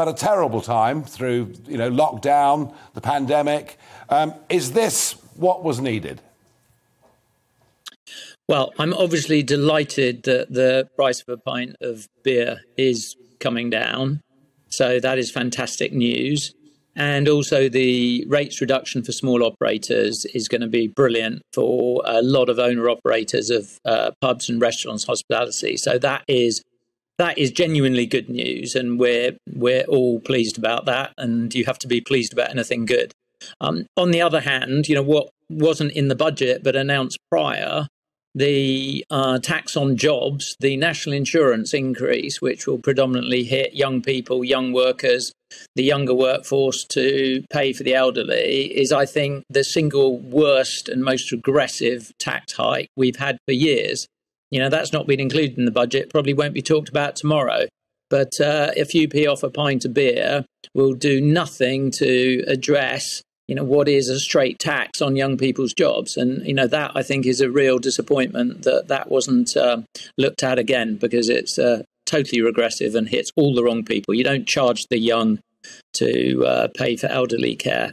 At a terrible time through, you know, lockdown, the pandemic. Um, is this what was needed? Well, I'm obviously delighted that the price of a pint of beer is coming down. So that is fantastic news. And also, the rates reduction for small operators is going to be brilliant for a lot of owner operators of uh, pubs and restaurants, hospitality. So that is that is genuinely good news, and we're we're all pleased about that. And you have to be pleased about anything good. Um, on the other hand, you know what wasn't in the budget but announced prior the uh, tax on jobs, the national insurance increase, which will predominantly hit young people, young workers, the younger workforce to pay for the elderly, is, I think, the single worst and most regressive tax hike we've had for years. You know, that's not been included in the budget, probably won't be talked about tomorrow. But uh, a few off a pint of beer will do nothing to address you know what is a straight tax on young people's jobs. And you know that i think is a real disappointment that that wasn't uh, looked at again because it's uh, totally regressive and hits all the wrong people. You don't charge the young to uh, pay for elderly care